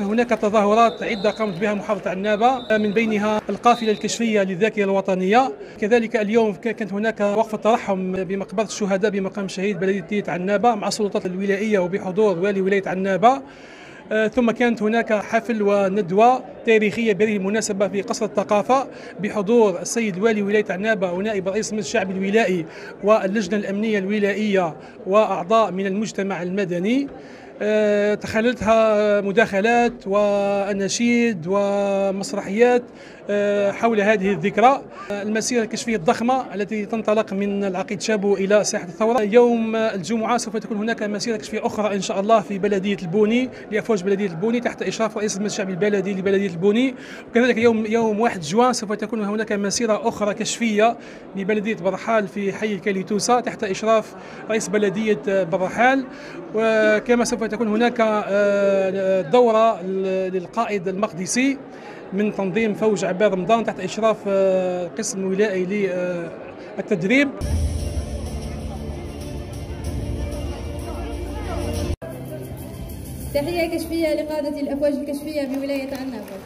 هناك تظاهرات عدة قامت بها محافظة عنابة من بينها القافلة الكشفية للذاكرة الوطنية. كذلك اليوم كانت هناك وقفة ترحم بمقبرة الشهداء بمقام شهيد بلدية عنابة مع السلطات الولائية وبحضور والي ولاية عنابة ثم كانت هناك حفل وندوة تاريخية بهذه المناسبة في قصر الثقافة بحضور السيد والي ولاية عنابة ونائب رئيس مجلس الشعب الولائي واللجنة الأمنية الولائية وأعضاء من المجتمع المدني. آه، تخللتها مداخلات وأناشيد ومسرحيات آه، حول هذه الذكرى. المسيرة الكشفية الضخمة التي تنطلق من العقيد شابو إلى ساحة الثورة. يوم الجمعة سوف تكون هناك مسيرة كشفية أخرى إن شاء الله في بلدية البوني لأفواج بلدية البوني تحت إشراف رئيس المجلس الشعبي البلدي لبلدية البوني. وكذلك يوم يوم 1 جوان سوف تكون هناك مسيرة أخرى كشفية لبلدية برحال في حي الكاليتوسا تحت إشراف رئيس بلدية برحال. وكما سوف تكون هناك آه، دورة للقائد المقدسي من تنظيم فوج عباد رمضان تحت إشراف آه، الولائي للتدريب. تحية كشفية لقادة الأفواج الكشفية بولاية عنابة